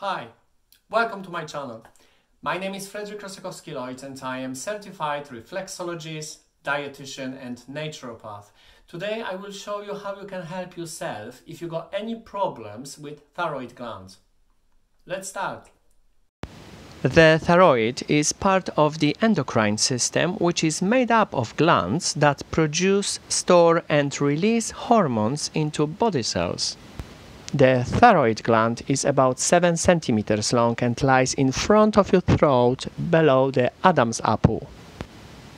Hi, welcome to my channel. My name is Frederick Rossakovsky-Lloyd and I am certified reflexologist, dietitian and naturopath. Today I will show you how you can help yourself if you got any problems with thyroid glands. Let's start. The thyroid is part of the endocrine system, which is made up of glands that produce, store, and release hormones into body cells. The thyroid gland is about 7 centimeters long and lies in front of your throat below the Adam's apple.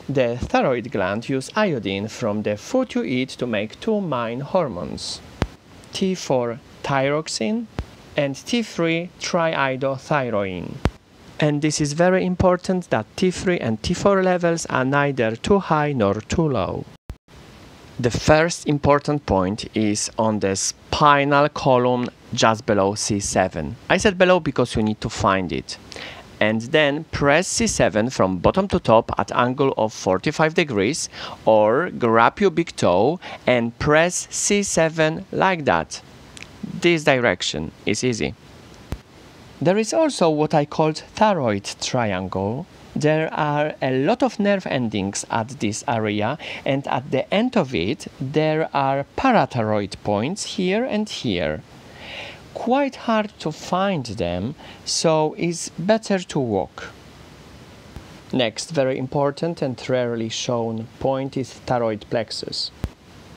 The thyroid gland uses iodine from the food you eat to make two main hormones T4 thyroxine and T3 triiodothyroin. And this is very important that T3 and T4 levels are neither too high nor too low. The first important point is on the spinal column just below C7. I said below because you need to find it. And then press C7 from bottom to top at angle of 45 degrees or grab your big toe and press C7 like that. This direction is easy. There is also what I called thyroid triangle there are a lot of nerve endings at this area and at the end of it there are parathyroid points here and here. Quite hard to find them so it's better to walk. Next very important and rarely shown point is thyroid plexus.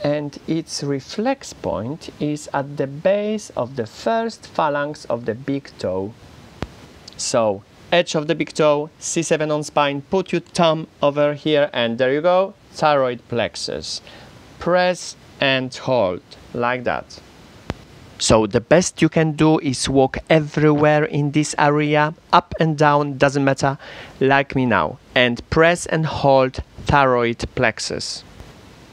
And its reflex point is at the base of the first phalanx of the big toe. So edge of the big toe, C7 on spine, put your thumb over here and there you go, thyroid plexus. Press and hold, like that. So the best you can do is walk everywhere in this area, up and down, doesn't matter, like me now, and press and hold thyroid plexus.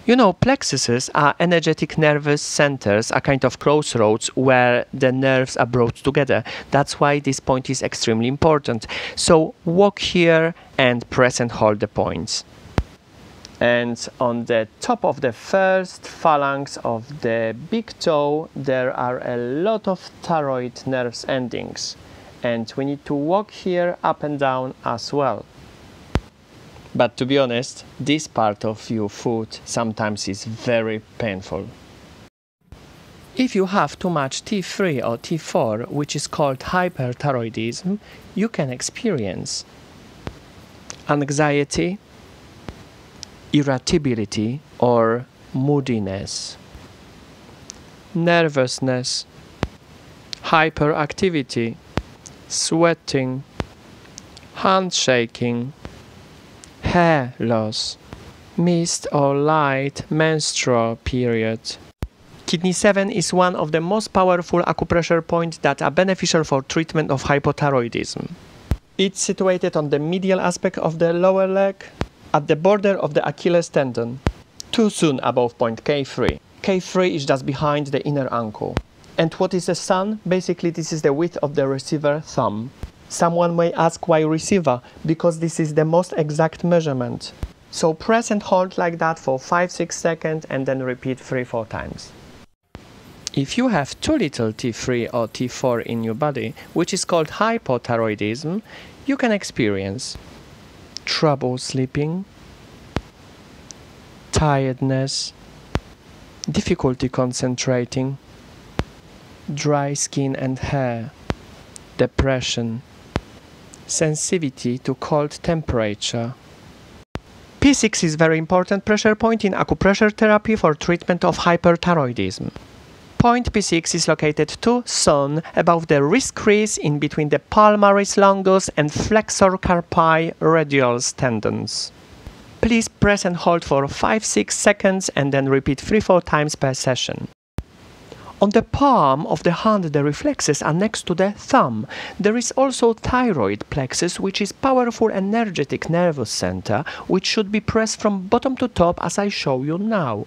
You know, plexuses are energetic nervous centers, a kind of crossroads where the nerves are brought together. That's why this point is extremely important. So walk here and press and hold the points. And on the top of the first phalanx of the big toe, there are a lot of thyroid nerves endings. And we need to walk here up and down as well. But to be honest, this part of your foot sometimes is very painful. If you have too much T3 or T4, which is called hyperthyroidism, you can experience anxiety, irritability, or moodiness, nervousness, hyperactivity, sweating, handshaking, hair loss, missed or light menstrual period. Kidney 7 is one of the most powerful acupressure points that are beneficial for treatment of hypothyroidism. It's situated on the medial aspect of the lower leg, at the border of the Achilles tendon, two cun above point K3. K3 is just behind the inner ankle. And what is a cun? Basically, this is the width of the receiver thumb. Someone may ask why receiver, because this is the most exact measurement. So press and hold like that for 5-6 seconds and then repeat 3-4 times. If you have too little T3 or T4 in your body, which is called hypothyroidism, you can experience trouble sleeping, tiredness, difficulty concentrating, dry skin and hair, depression, sensitivity to cold temperature. P6 is very important pressure point in acupressure therapy for treatment of hyperthyroidism. Point P6 is located two cun above the wrist crease in between the palmaris longus and flexor carpi radialis tendons. Please press and hold for 5-6 seconds and then repeat 3-4 times per session. On the palm of the hand, the reflexes are next to the thumb. There is also thyroid plexus, which is powerful energetic nervous center, which should be pressed from bottom to top as I show you now.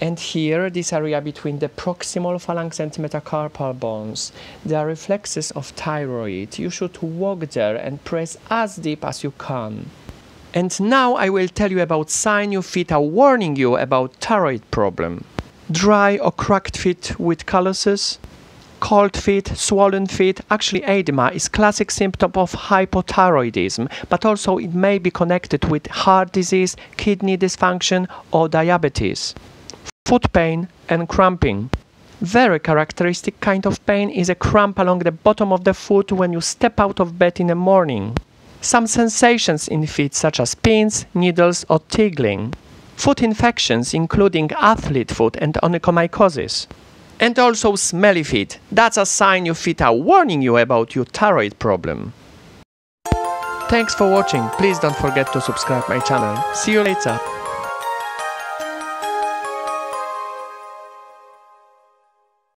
And here, this area between the proximal phalanx and metacarpal bones, there are reflexes of thyroid. You should walk there and press as deep as you can. And now I will tell you about sign your feet are warning you about thyroid problem dry or cracked feet with calluses, cold feet, swollen feet. Actually, edema is classic symptom of hypothyroidism, but also it may be connected with heart disease, kidney dysfunction, or diabetes. Foot pain and cramping. Very characteristic kind of pain is a cramp along the bottom of the foot when you step out of bed in the morning. Some sensations in feet such as pins, needles or tingling. Foot infections including athlete foot and onychomycosis. And also smelly feet. That's a sign your feet are warning you about your thyroid problem. Thanks for watching. Please don't forget to subscribe my channel. See you later.